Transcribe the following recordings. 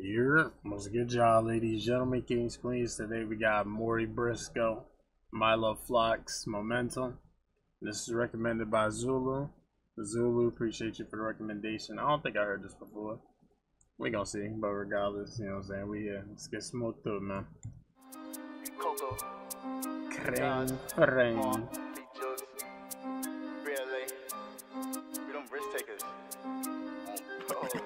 Here, what's good job, ladies and gentlemen, kings, queens. Today we got Mori Briscoe, Milo Floxks, Momentum. This is recommended by Zulu. Zulu, appreciate you for the recommendation. I don't think I heard this before. We gonna see, but regardless, you know what I'm saying, we here. Let's get smoked through, man. Coco. Crane, crane.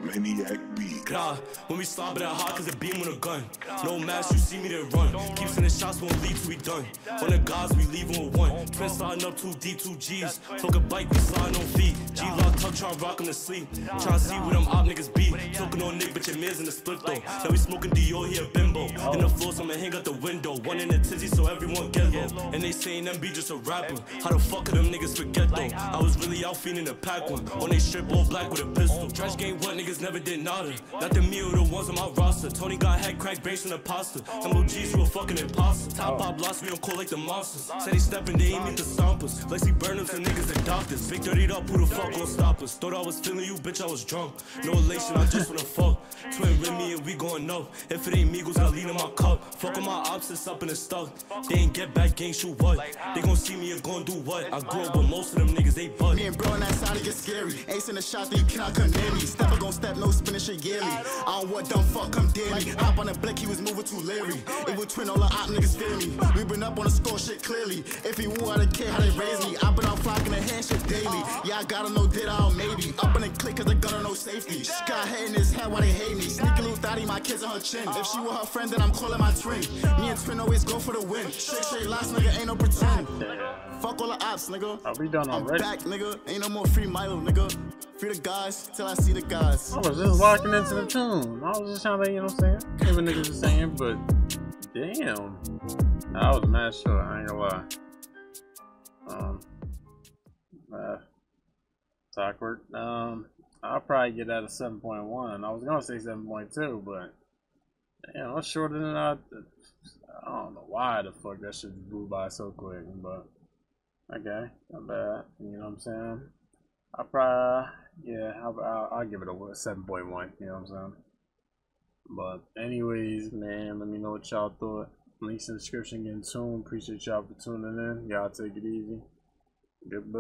Maniac beat. Nah, when we slide it hot cause it beam with a gun. No mask, you see me then run. Keep sending shots, won't leave till we done. On the guys, we leaving with one. Twin sliding up two D, two G's. Took a bike, we sliding on feet. G lock tuck, try rock him to sleep. Try see what them op niggas be. Talking on Nick, but your man's in the split though. Now we smoking Dior here, bimbo. In the floor, so I'ma hang out the window. One in the tizzy, so everyone get low. And they saying them be just a rapper. How the fuck could them niggas forget though? I was really out feeding the pack one. On they strip all black with a pistol. Trash game, what niggas never did nada. Not the me or the ones on my roster. Tony got head crack based on a pasta. MOGs, you a fucking imposter. Top pop lost me on call like the monsters. Said he stepping, they ain't need to stomp us. Lexi Burnham and niggas and doctors. Big 30 up, who the fuck gon' stop us? Thought I was feeling you, bitch, I was drunk. No elation, I just wanna fuck. Twin with me and we gon' know. If it ain't Migos, I lean in my cup. Fuck with my ops, it's up and it's stuck. They ain't get back, gang shoot what? They gon' see me and gon' do what? I grew up with most of them niggas, they bud. Me and bro on that side, it get scary. Ace in the shot, then you cannot come near me. Stepper gon' step, no spinning shit yearly. I don't want dumb fuck, come dear me. Hop on the blick, he was moving too leery. It was twin, all the op niggas fear me. We been up on the score shit clearly. If he woo, I don't care how they raise me. Daily. Yeah, I gotta know, did I or maybe. Up in the click, cause the gunner no safety. She got head in his head while they hate me. Sneaky little thotty, my kids on her chin. If she with her friend, then I'm calling my twin. Me and twin always go for the win. Straight, straight last nigga, ain't no pretend. Fuck all the ops, nigga. Are we done already? I'm back, nigga. Ain't no more free Milo, nigga. Free the guys till I see the guys. I was just locking into the tune. I was just trying to, you know what I'm saying? Hear what niggas are saying, but damn. That was mad short, I ain't gonna lie. Um, uh, it's awkward. Um, I'll probably get out of 7.1. I was gonna say 7.2, but damn, that's shorter than I. I don't know why the fuck that shit blew by so quick, but okay, not bad. You know what I'm saying? I'll probably, yeah, I'll, I'll, I'll give it a 7.1, you know what I'm saying? But, anyways, man, let me know what y'all thought. Links in the description getting tuned. Appreciate y'all for tuning in. Y'all take it easy. Good,